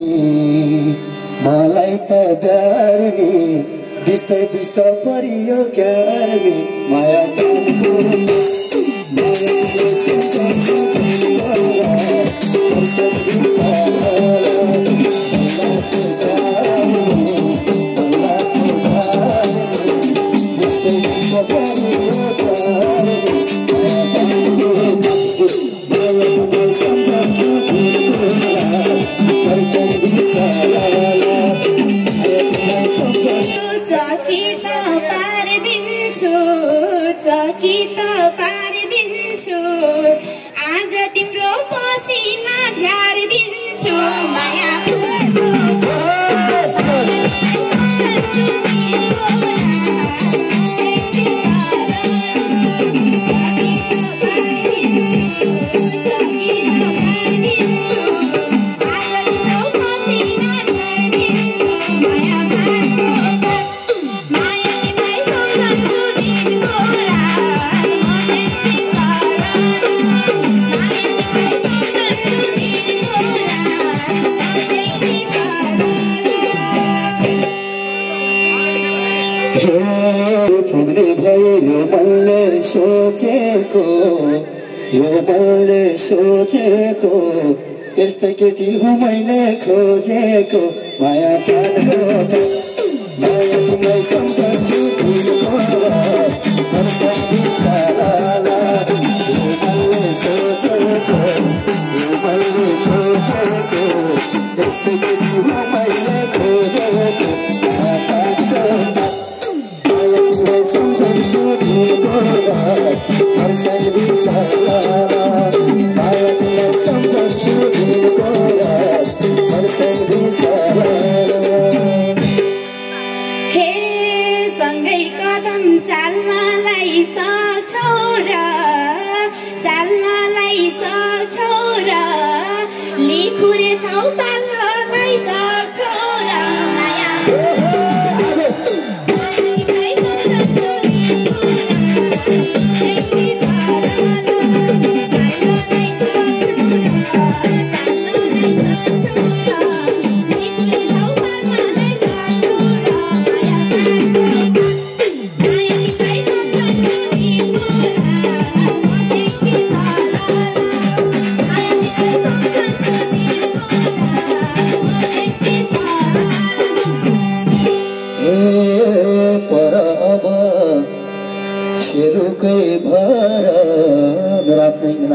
मलाई त बिस्त बिस्त परियो क्यार्ने माया यो मनले सोचेको यो मनले सोचेको यस्तै केटी हो मैले खोजेको माया माया तिमीलाई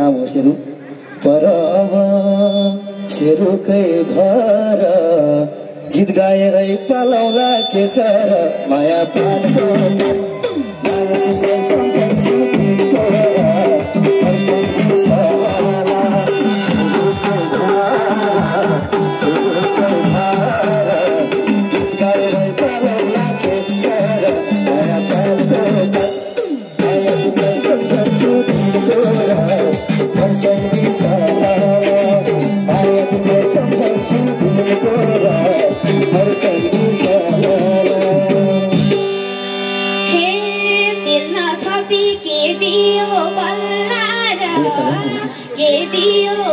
नाम हो सेरु पर अब सेरुकै भर गीत गाएरै पालाउला के छ र माया पानको के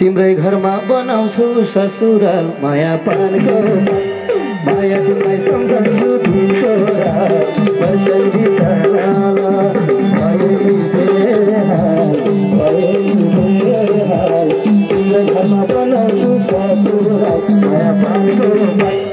तिम्रै घरमा बनाउँछु ससुरा माया पानको। माया तिमीलाई सम्झन्छु तिम्रो बसै तिम्रै घरमा बनाउँछु ससुरा माया पानको।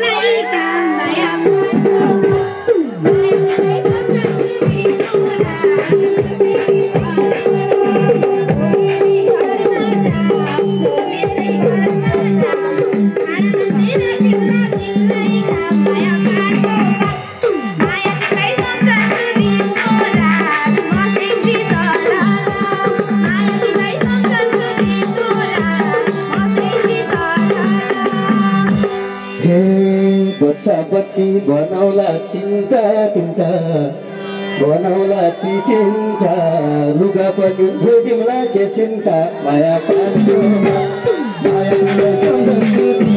lấy càng mẹ sahabat si bonaulah tinta. Tinta bonaulah tinta. Luga padu jadi melake cinta maya pani maya pandu sampai sedih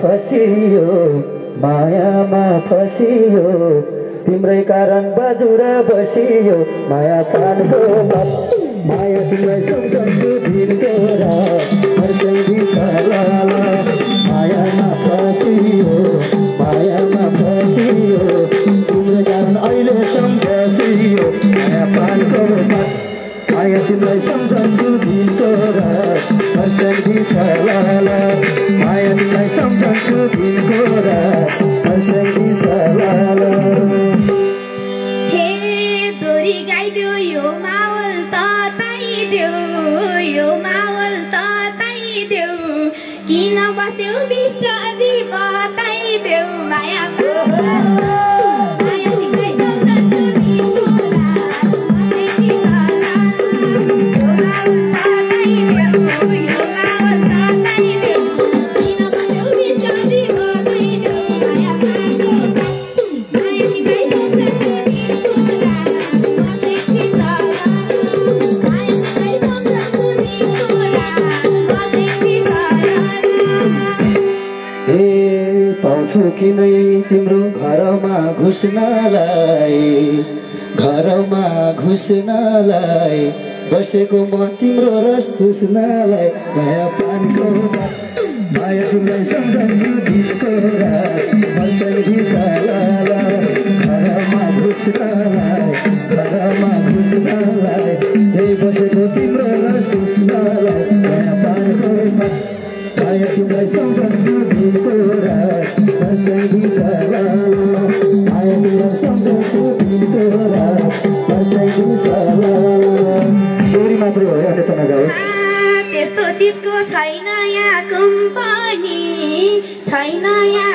फसियो मायामा फसियो तिम्रै कारण बाजुरा बसियो माया पान हो माया तिमीलाई घरमा घुस्नलाई बसेको म तिम्रो रस चुस्नलाई माया पानको माया तिमीलाई सम्झन्छु दिनको घरमा घुस्नलाई घरमा घुस्नलाई त्यही बसेको तिम्रो रस चुस्नलाई माया पानको माया तिमीलाई सम्झन्छु दिनको रस बसेको 災難や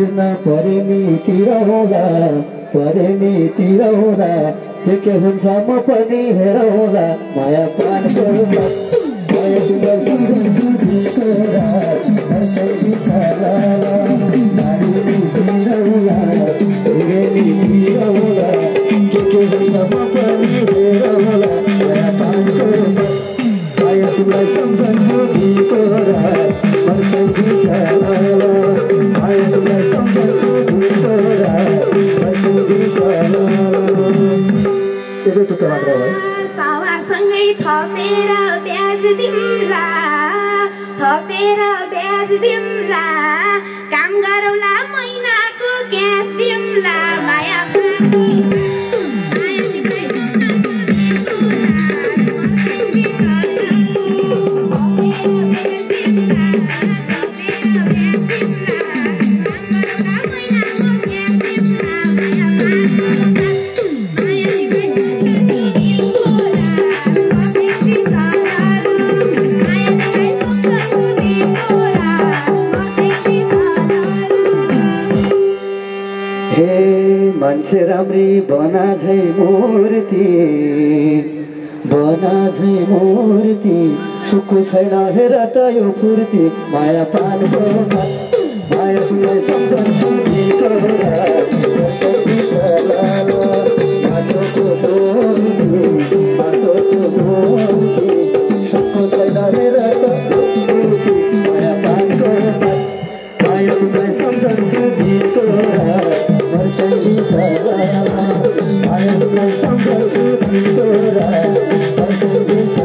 तिर्न परे नि तिर होला परे नि तिर होला के के हुन्छ म पनि हेर होला माया पानको माया तिम्रो सम्झन्छु दिलको रात हर्षै विशाला। जारी नि तिर होला परे नि तिर होला ब्याज दिम्ला काम गरौला महिनाको क्यास दिम्ला बना झै मूर्ति बना झै मूर्ति सुक्खु छैन हेर त यो फुर्ती माया पानको माया पुलाई सम्झन्छु